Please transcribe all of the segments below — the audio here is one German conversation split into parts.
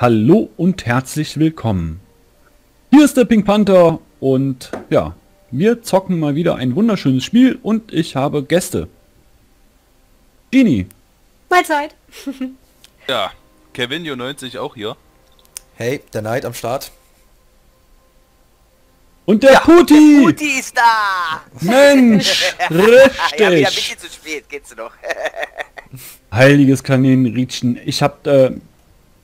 Hallo und herzlich willkommen. Hier ist der Pink Panther und ja, wir zocken mal wieder ein wunderschönes Spiel und ich habe Gäste. Genie. Mahlzeit. Ja, Kevin 90 auch hier. Hey, der Knight am Start. Und der Puti! Mutti ist da! Mensch! Ja, wieder ein Richtig! bisschen zu spät, geht's noch. Heiliges Kaninrietchen. Ich hab, äh,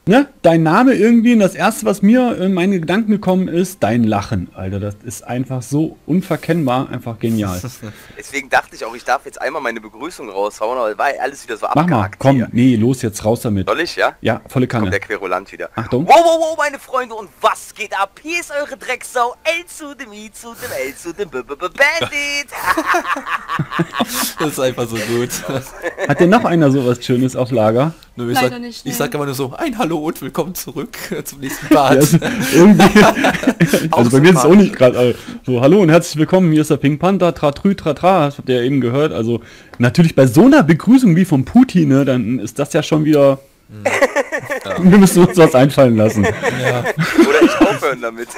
ne, dein Name irgendwie und das erste, was mir in meine Gedanken gekommen ist, dein Lachen. Alter, das ist einfach so unverkennbar, einfach genial. Deswegen dachte ich auch, ich darf jetzt einmal meine Begrüßung raushauen, aber war alles wieder so Mach mal, komm, hier. nee, los jetzt raus damit. Soll ich, ja? Ja, volle Kommt der Kanne. Querulant wieder. Achtung. Wow, wow, wow, meine Freunde, und was geht ab? Hier ist eure Drecksau, L zu dem I zu dem L zu dem B -B -B Bandit. Das ist einfach so gut. Hat denn noch einer sowas Schönes auf Lager? Nur ich Leider sag, nicht, ich nee. sag immer nur so, ein Hallo und willkommen zurück zum nächsten Ja, Part. also, irgendwie, also bei mir ist es auch nicht gerade also, so, hallo und herzlich willkommen, hier ist der Pink Panther, tratrü, tratra, das habt ihr ja eben gehört, also natürlich bei so einer Begrüßung wie vom Putin, ne, dann ist das ja schon wieder, wir müssen uns was einfallen lassen. ja. Oder ich aufhören damit.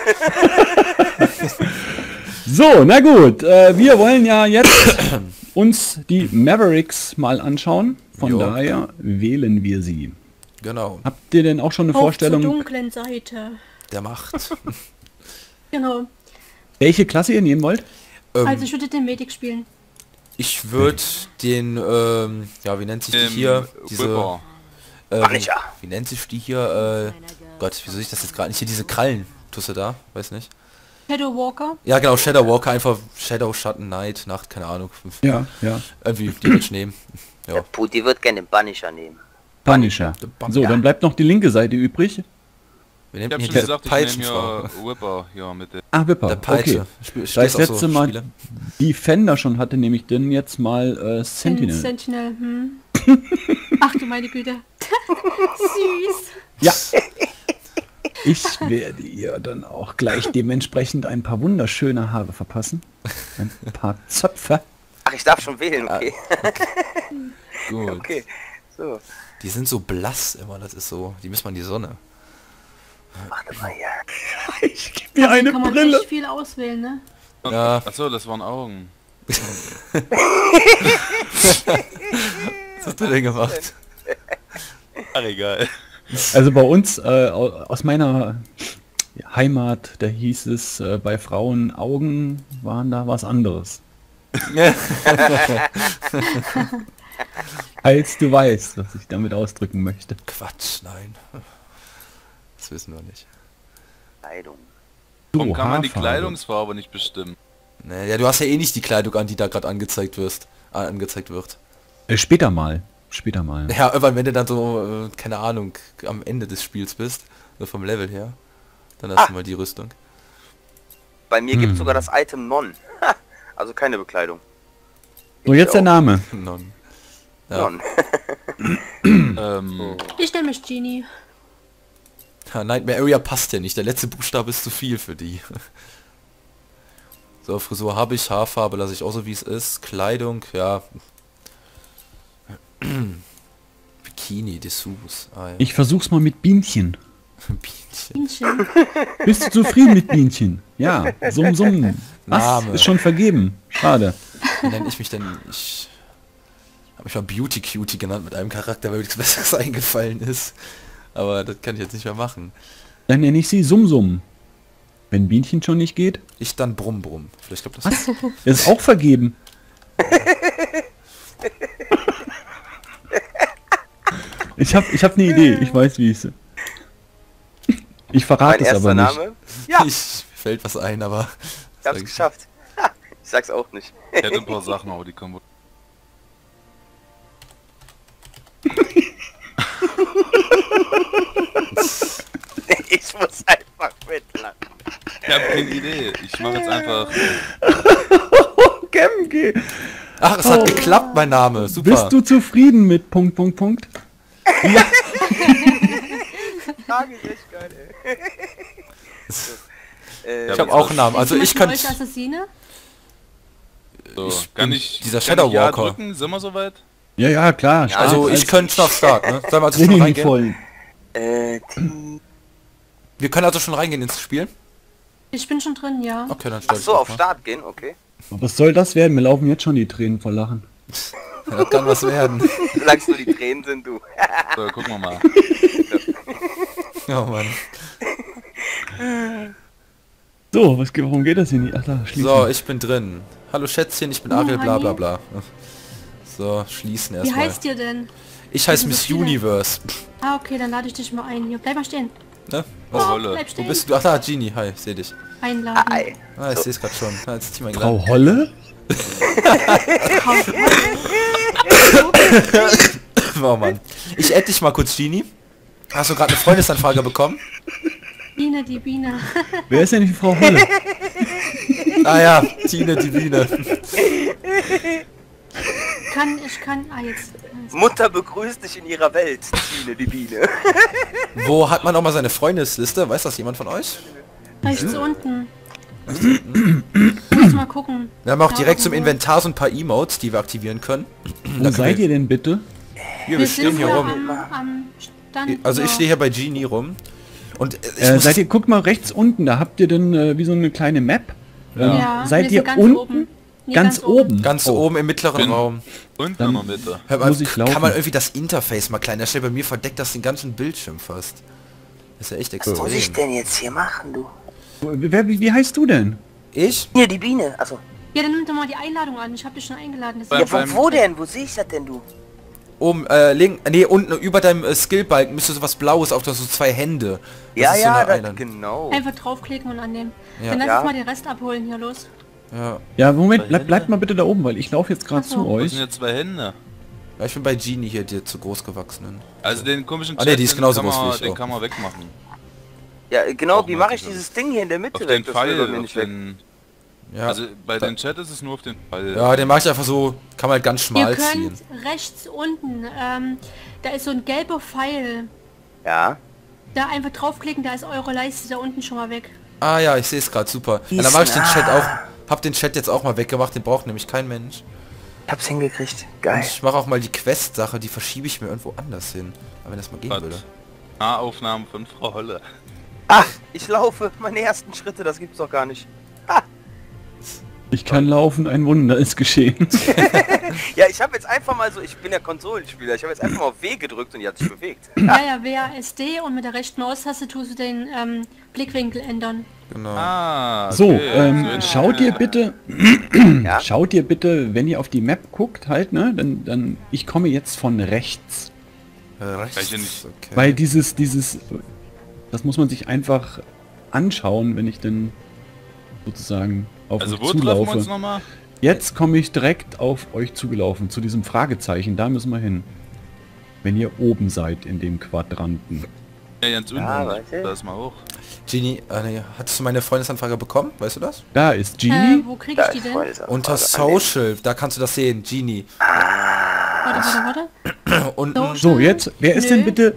So, na gut, äh, wir wollen ja jetzt uns die Mavericks mal anschauen, von Jo. daher wählen wir sie. Genau, Habt ihr denn auch schon eine Auf zur Vorstellung, dunklen Seite. der macht. Genau. welche Klasse ihr nehmen wollt? Ähm, Also ich würde den Medic spielen. ich würde den, ähm, ja, wie nennt sich die Im hier? Diese, Whipper. äh, wie, nennt sich die hier? Äh, Gott, wieso sehe ich das jetzt gerade nicht? Hier diese Krallen. Tusse da? Weiß nicht. Shadow Walker. Ja, genau, Shadow Walker, einfach Shadow, Schatten, Night, Nacht, keine Ahnung. Ja, ja. Irgendwie, die würde ich nehmen. Der Ja. Putti wird gerne den Punisher nehmen. Punisher. So, dann bleibt noch die linke Seite übrig. Wir Ich nehmen hab hier gesagt, ich nehme hier Whipper hier mit der. Ah, Wipper. Der Peitsche. Okay. Da ich letzte so Mal Spiele? Defender schon hatte, nehme ich denn jetzt mal äh, Sentinel. Sentinel. Hm. Ach du meine Güte. Süß. Ja. Ich werde ihr dann auch gleich dementsprechend ein paar wunderschöne Haare verpassen. Ein paar Zöpfe. Ach, ich darf schon wählen, okay. Gut. Okay. So, Die sind so blass immer, das ist so. Die müssen man in die Sonne. warte mal hier. Ich gebe mir eine Kann man Brille. echt viel auswählen, ne? Ja. Achso, das waren Augen. Was hast du denn gemacht? Ach egal. Also bei uns, äh, au- aus meiner Heimat, da hieß es, äh, bei Frauen Augen waren da was anderes. Als du weißt, was ich damit ausdrücken möchte. Quatsch, nein. Das wissen wir nicht. Kleidung. Warum kann man die. Kleidungsfarbe nicht bestimmen? Nee, ja, du hast ja eh nicht die Kleidung an, die da gerade angezeigt wirst. Äh, angezeigt wird. Äh, später mal. Später mal. Ja, irgendwann, wenn du dann so, äh, keine Ahnung, am Ende des Spiels bist, so vom Level her, dann hast Ah. du mal die Rüstung. Bei mir gibt Hm. es sogar das Item Non. Ha, also keine Bekleidung. So, jetzt der Name. Non. Ja. Non. Ähm, Ich nehme mich Genie. Ja, Nightmare Area passt ja nicht. Der letzte Buchstabe ist zu viel für die. So, Frisur habe ich, Haarfarbe lasse ich auch so wie es ist. Kleidung, ja. Bikini, Dessous. Ah, ja. Ich versuch's mal mit Bienchen. Bienchen. Bienchen. Bist du zufrieden mit Bienchen? Ja, summ, summ. Was? Name. Ist schon vergeben. Schade. Wie nenne ich mich denn? Ich habe mich mal Beauty Cutie genannt mit einem Charakter, weil mir nichts Besseres eingefallen ist. Aber das kann ich jetzt nicht mehr machen. Dann nenne ich sie Summ Summ. Wenn Bienchen schon nicht geht, Ich dann Brumm Brumm. Vielleicht klappt das. ist auch vergeben. Ich hab, ich hab eine Idee. Ich weiß, wie es. Ich verrate Mein es aber nicht. Name? Ja, Ich mir fällt was ein, aber. ich hab's geschafft. Ha, ich sag's auch nicht. ich hätte ein paar Sachen, aber die kommen. Ich muss einfach mitlachen. Ich habe keine Idee. Ich mache jetzt einfach. Gemge, Ach, es hat geklappt, mein Name. Super. bist du zufrieden mit Punkt, Punkt, Punkt? Frage ist echt geil, ey. So, äh, Ich habe auch einen Namen. Also ich von euch Assassine? So, Ich kann bin ich dieser kann Shadow ich ja Walker. drücken? Sind wir soweit? Ja, ja, klar. Also Start ich könnte noch Start, ne? Sollen wir als Training reingehen? Äh, Wir können also schon reingehen ins Spiel. Ich bin schon drin, ja. Okay, dann Ach ich so, auf mal. Start gehen, okay. Was soll das werden? Mir laufen jetzt schon die Tränen vor Lachen. Ja, das kann was werden. Solange es nur die Tränen sind, du. So, gucken wir mal. Oh Mann. So, was, warum geht das hier nicht? Ach da, schließen. So, ich bin drin. Hallo Schätzchen, ich bin Oh, Ariel, bla bla bla. So, schließen Wie erstmal. heißt ihr denn? Ich heiße Miss? Universe. Ah, okay, dann lade ich dich mal ein. Hier, bleib mal stehen. Ne? Frau Was? Holle. bleib Wo bist du? Ach da, Genie, hi, seh dich. Einladen. Ei. Ah, ich So. sehe es gerade schon. Ah, jetzt die mal. Frau Holle? Oh Mann. Ich add dich mal kurz, Genie. Hast du gerade eine Freundesanfrage bekommen? Biene, die Biene. Wer ist denn die Frau Holle? Ah ja, Tine, die Biene. kann, ich kann, ah, jetzt. Mutter begrüßt dich in ihrer Welt, Tine, die Biene. Wo hat man noch mal seine Freundesliste? Weiß das jemand von euch? Rechts unten. Mal gucken. Wir haben auch Da direkt zum. Inventar so ein paar Emotes, die wir aktivieren können. Wo seid ihr denn bitte? Hier, wir Wir stehen hier rum. am, am. Also ich ja. stehe hier bei Genie rum. Und äh, Äh, seid ihr, guckt mal rechts unten, da habt ihr denn äh, wie so eine kleine Map. Ähm, Ja, seid ihr ganz unten? oben. Nee, ganz, oben. ganz Oh. oben im mittleren Bin- Raum. Und Dann- in der Mitte. Hör mal, Muss ich kann man irgendwie das Interface mal kleiner stellen? Bei mir verdeckt das den ganzen Bildschirm fast. Das ist ja echt Was muss ich extrem. denn jetzt hier machen, du? Wer, wie, wie heißt du denn? Ich? Hier, die Biene. Also, Ja, dann nimm doch mal die Einladung an. Ich habe dich schon eingeladen. Das ja, beim- wo, denn? Wo sehe ich das denn, du? Oben, äh, link, nee, unten über deinem äh, Skillbalken müsste so was Blaues auf, da so zwei Hände. Das ja, ist so ja, eine das, genau. Einfach draufklicken und annehmen. Ja. Dann lass Ja. uns mal den Rest abholen. Hier, los. Ja. Ja, Moment, bleib, bleibt mal bitte da oben, weil ich laufe jetzt gerade so. zu Das euch. sind jetzt zwei Hände. ja, ich bin bei Genie hier, der zu groß gewachsenen. Also den komischen Ah, nee, die ist den genauso kann groß wie ich den auch. kann man wegmachen. Ja, genau, Auch wie mache ich zusammen. dieses Ding hier in der Mitte Auf weg? den Pfeil, auf nicht weg. den... Ja. Also bei den Chat ist es nur auf den Pfeil. ja, den mache ich einfach so, kann man halt ganz Ihr schmal ziehen. könnt rechts unten, ähm, da ist so ein gelber Pfeil. Ja. Da einfach draufklicken, da ist eure Leiste da unten schon mal weg. Ah ja, ich sehe es gerade, super. Ja, dann mache ich den Chat auch, hab den Chat jetzt auch mal weggemacht, den braucht nämlich kein Mensch. Ich hab's hingekriegt. Und Geil. ich mache auch mal die Quest-Sache, die verschiebe ich mir irgendwo anders hin. Aber wenn das mal gehen Gott. würde. Nahaufnahmen von Frau Holle. Ah, ich laufe. Meine ersten Schritte, das gibt's doch gar nicht. Ich kann laufen, ein Wunder ist geschehen. Ja, ich habe jetzt einfach mal so, ich bin ja Konsolenspieler, ich habe jetzt einfach mal auf W gedrückt und die hat sich bewegt. Ja, ja, WASD und mit der rechten Maustaste tust du den ähm, Blickwinkel ändern. Genau. Ah, So, okay. ähm, So, schaut ihr bitte, Ja. schaut ihr bitte, wenn ihr auf die Map guckt, halt, ne, dann, dann, ich komme jetzt von rechts. Äh, rechts, Weiß ich nicht. okay. Weil dieses, dieses, das muss man sich einfach anschauen, wenn ich denn sozusagen auf Also euch wo treffen wir uns zulaufe. nochmal? Jetzt komme ich direkt auf euch zugelaufen, zu diesem Fragezeichen, da müssen wir hin. Wenn ihr oben seid in dem Quadranten. Ja, ganz unten. Ja, da ist mal hoch. Genie, äh, nee, hattest du meine Freundesanfrage bekommen? Weißt du das? Da ist Äh, Genie. wo kriege Da ich die denn? Unter Social, da kannst du das sehen, Genie. Warte, warte, warte. So. So, jetzt, wer ist Nö. denn bitte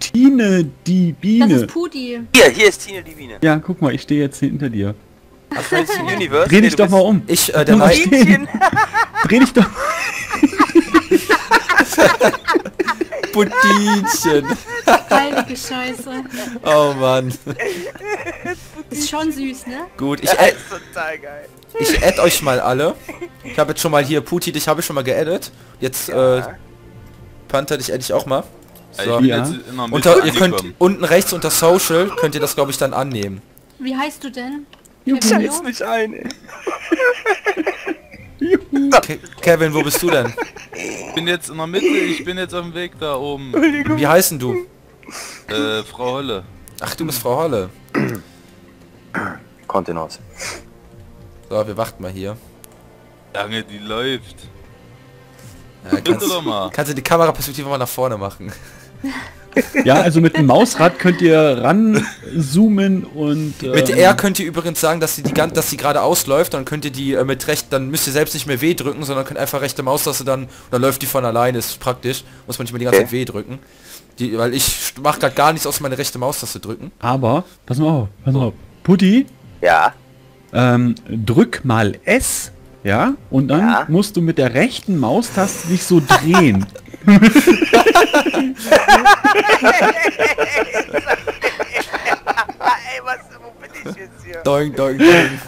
Tine die Das Biene? ist Pudi. Hier, hier ist Tine die Biene. Ja, guck mal, ich stehe jetzt hinter dir. Ach, Universe? Dreh Nee, dich du doch mal um. ich, äh, der stehen. Dreh dich doch. Budinchen. Heilige Scheiße. Oh Mann. Ist schon süß, ne? Gut, ich Das add, ist total geil. ich add euch mal alle. Ich habe jetzt schon mal hier, Puti, dich habe ich schon mal geaddet. Jetzt, äh, Panther, dich add ich auch mal. Ja, So. ich Ja. Unter, ihr könnt unten rechts unter Social, könnt ihr das glaube ich dann annehmen. Wie heißt du denn? Scheiß mich ein. Ke Kevin, wo bist du denn? Ich bin jetzt in der Mitte, ich bin jetzt auf dem Weg da oben. Wie heißen du? Äh, Frau Holle. Ach, du bist Frau Holle. Kontenance. So, wir warten mal hier. Lange, die läuft. Ja, Bitte kannst, doch mal. kannst du die Kameraperspektive mal nach vorne machen? Ja, also mit dem Mausrad könnt ihr ranzoomen und... Mit ähm, R könnt ihr übrigens sagen, dass sie die dass sie gerade ausläuft, dann könnt ihr die äh, mit recht, dann müsst ihr selbst nicht mehr W drücken, sondern könnt einfach rechte Maustaste dann und dann läuft die von alleine, ist praktisch. Muss man nicht mehr die ganze Okay. Zeit W drücken. Die, weil ich mache gerade gar nichts aus meine rechte Maustaste drücken. Aber, pass mal auf, pass mal auf. Putti, Ja. ähm, drück mal S, ja, und dann Ja. musst du mit der rechten Maustaste dich so drehen. Doing, doing, doing.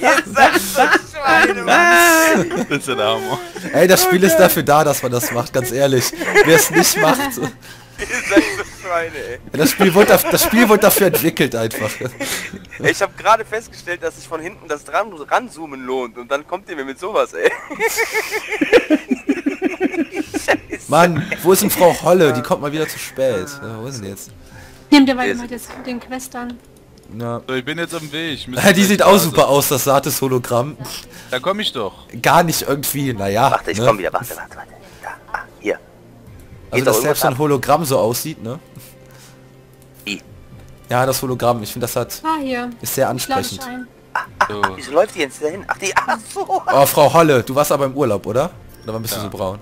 Ihr seid so Schweine, Mann. Das ist ja der Hammer. Ey, das Spiel ist dafür da, dass man das macht, ganz ehrlich. Wer es nicht macht, Schweine, ey. das Spiel wurde, daf- das Spiel wurde dafür entwickelt einfach. Ich habe gerade festgestellt, dass sich von hinten das dran ranzoomen lohnt und dann kommt ihr mir mit sowas, ey. Scheiße. Mann, wo ist denn Frau Holle? Die kommt mal wieder zu spät. Ja, wo ist denn jetzt? Nehmt ihr weiter mal das, den Quest an. Na. So, ich bin jetzt am Weg. Die sieht auch super aus, das Sates Hologramm. Da komme ich doch. Gar nicht irgendwie, naja. Warte, ich ne? komm wieder, warte, warte, warte. Da, ah, hier. Also doch dass selbst ein Hologramm so aussieht, ne? Wie? Ja, das Hologramm, ich finde das hat Ah, hier. ist sehr ansprechend. dich ein. So. Wieso läuft die jetzt dahin? Ach, die, ach so. Oh, Frau Holle, du warst aber im Urlaub, oder? Oder wann bist du Ja. so braun?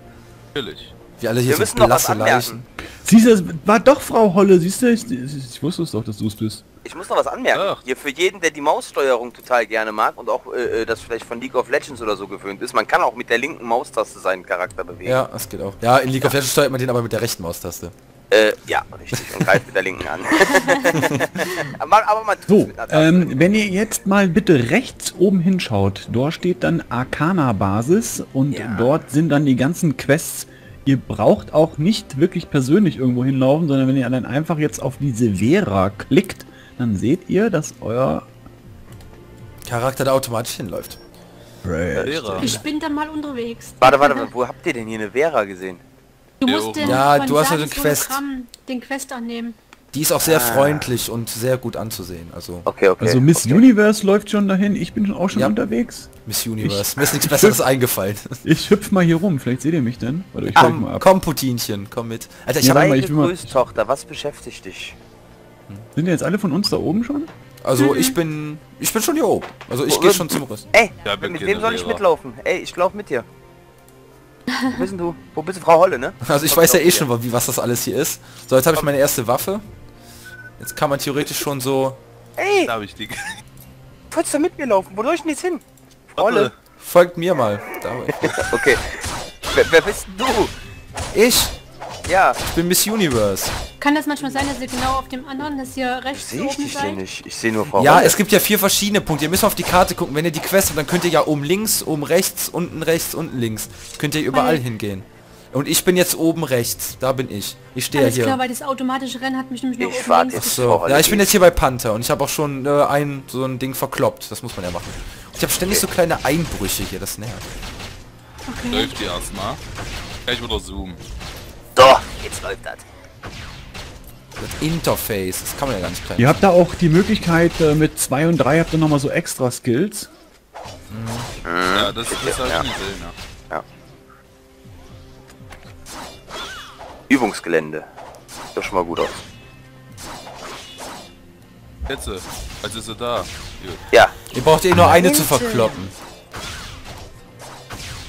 Natürlich. Wir alle hier Wir so müssen noch was blasse anmerken. Leichen. Siehst du, es war doch Frau Holle, siehst du? Ich, ich wusste es doch, dass du es bist. Ich muss noch was anmerken. Ach. Hier für jeden, der die Maussteuerung total gerne mag und auch äh, äh, das vielleicht von League of Legends oder so gewöhnt ist, man kann auch mit der linken Maustaste seinen Charakter bewegen. Ja, das geht auch. Ja, in League of Legends steuert man den aber mit der rechten Maustaste. Äh, ja, richtig. Und greift mit der linken an. aber, aber man tut So, ähm, wenn ihr jetzt mal bitte rechts oben hinschaut, dort steht dann Arcana Basis und Ja. dort sind dann die ganzen Quests. Ihr braucht auch nicht wirklich persönlich irgendwo hinlaufen, sondern wenn ihr dann einfach jetzt auf diese Vera klickt, dann seht ihr, dass euer Charakter, der automatisch hinläuft. Lehrer. Ich bin dann mal unterwegs. Warte, warte, warte, wo habt ihr denn hier eine Vera gesehen? Du Ja, musst den Ja, du hast ja den Quest. Den Quest annehmen. Die ist auch sehr Ah. freundlich und sehr gut anzusehen. Also Okay, okay. Also Miss okay. Universe läuft schon dahin, ich bin auch schon Ja. unterwegs. Miss Universe. Mir ist nichts besseres eingefallen. Ich hüpf mal hier rum, vielleicht seht ihr mich denn. Oder ich steig mal Komm, ab. komm Putinchen, komm mit. Alter, ich Ja, hab, warte mal, Sei ich will mal- gegrüßt, Tochter, was beschäftigt dich? Sind jetzt alle von uns da oben schon? also ich bin, ich bin schon hier oben. Also ich gehe schon zum Rüsten. Ey, Ja, mit wem soll ich mitlaufen? Ey, ich lauf mit dir. Wo bist du? Wo bist du, Frau Holle, ne? Also ich Komm, weiß ja eh schon, wie was das alles hier ist. So, jetzt habe ich meine erste Waffe. Jetzt kann man theoretisch schon so... Ey, Da habe ich die. wolltest du mit mir laufen? Wo soll ich denn jetzt hin? Frau Holle. Folgt mir mal. Da, Okay. Wer, wer bist denn du? ich Ja, Ich bin Miss Universe. Kann das manchmal sein, dass ihr genau auf dem anderen, dass ihr rechts sehe ich oben dich seid? nicht. Ich sehe nur Frau Ja, Holle. es gibt ja vier verschiedene Punkte. Ihr müsst auf die Karte gucken. Wenn ihr die Quest habt, dann könnt ihr ja oben links, oben rechts, unten rechts, unten links. Könnt ihr überall Weil- hingehen. Und ich bin jetzt oben rechts. Da bin ich. Ich stehe ja Alles klar, hier. weil das automatische Rennen hat mich nämlich nur Ich oben warte links jetzt. So. Holle Ja, ich bin geht. jetzt hier bei Panther und ich habe auch schon äh, ein so ein Ding verkloppt. Das muss man ja machen. Ich habe ständig so kleine Einbrüche hier. Das nervt. Okay. Läuft die erstmal. Gleich wieder Zoom. So, jetzt läuft das. Das Interface. Das kann man ja gar nicht klein. Ihr habt da auch die Möglichkeit, äh, mit 2 und 3 habt ihr nochmal so extra Skills. Ja, das, das habe ich Ja. gesehen, ja. Übungsgelände. Sieht doch schon mal gut aus. Jetzt, äh, also ist sie da. Gut. Ja. Ihr braucht eh nur eine zu verkloppen.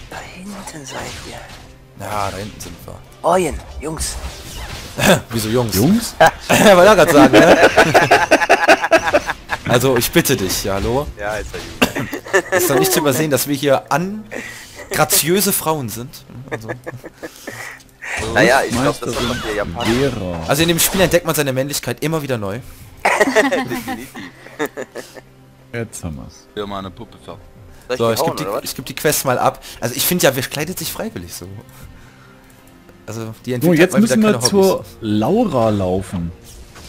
Da hinten seid ihr. Ja, da hinten sind wir. Moin, Jungs. Wieso Jungs? Jungs? Ja, wollte er gerade sagen, ne? Also ich bitte dich, ja, hallo. Ja, ist er gut. Ist doch nicht zu übersehen, dass wir hier an graziöse Frauen sind. Also, Naja, ich glaube, das hat der Japaner. Also in dem Spiel entdeckt man seine Männlichkeit immer wieder neu. Jetzt haben wir's. Hier mal eine Puppe ich So, ich hauen, gebe die, ich geb die Quest mal ab. Also ich finde ja, wer kleidet sich freiwillig so? Also die So, entwickelt jetzt wieder müssen wir keine zur Hobbys. Laura laufen.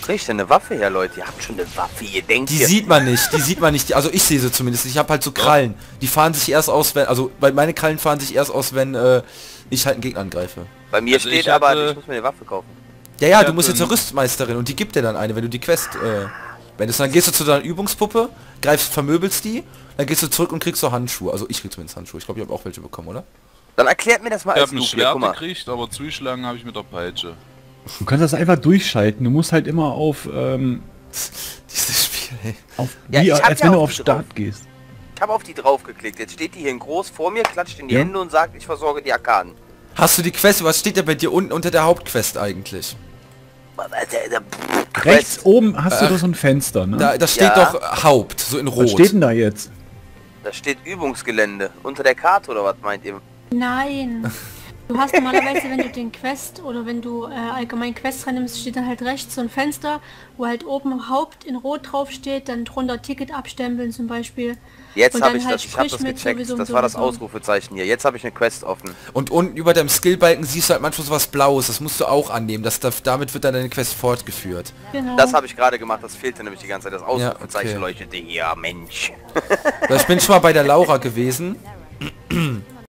Krieg ich denn eine Waffe her, Leute? Ihr habt schon eine Waffe, ihr denkt Die ihr... sieht man nicht, die sieht man nicht. Also ich sehe sie zumindest. Ich habe halt so Krallen. Die fahren sich erst aus, wenn... Also weil meine Krallen fahren sich erst aus, wenn äh, ich halt einen Gegner angreife. Bei mir Also steht ich aber, hatte- ich muss mir eine Waffe kaufen. Ja, ja, Ich du musst jetzt zur Rüstmeisterin und die gibt dir dann eine, wenn du die Quest, äh, wenn dann gehst du zu deiner Übungspuppe, greifst, vermöbelst die, dann gehst du zurück und kriegst so Handschuhe. Also ich krieg zumindest Handschuhe. Ich glaube, ich habe auch welche bekommen, oder? Dann erklärt mir das mal Ich als habe ein Noob hier, Schwert gekriegt, aber zuschlagen habe ich mit der Peitsche. Du kannst das einfach durchschalten. Du musst halt immer auf, ähm, Dieses Spiel, ey. auf Ja, wie, ich hab als ja wenn du auf Start drauf. gehst. Ich habe auf die drauf geklickt. Jetzt steht die hier in groß vor mir, klatscht in die Ja. Hände und sagt, ich versorge die Arkaden. Hast du die Quest, was steht da bei dir unten unter der Hauptquest eigentlich? Rechts oben hast Äh. du doch so ein Fenster, ne? Da, da steht Ja. doch Haupt, so in Was Rot. steht denn da jetzt? Da steht Übungsgelände. Unter der Karte oder was meint ihr? Nein. Du hast normalerweise, wenn du den Quest oder wenn du äh, allgemein Quest reinnimmst, steht dann halt rechts so ein Fenster, wo halt oben Haupt in Rot drauf steht, dann drunter Ticket abstempeln zum Beispiel. Jetzt habe ich halt das, ich habe das gecheckt. sowieso Das war das. Ausrufezeichen hier. Jetzt habe ich eine Quest offen. Und unten über deinem Skillbalken siehst du halt manchmal so was Blaues. Das musst du auch annehmen. Das, das, damit wird dann deine Quest fortgeführt. Genau. Das habe ich gerade gemacht. Das fehlte nämlich die ganze Zeit. Das Ausrufezeichen okay. leuchtete hier. Mensch. Ich bin schon mal bei der Laura gewesen.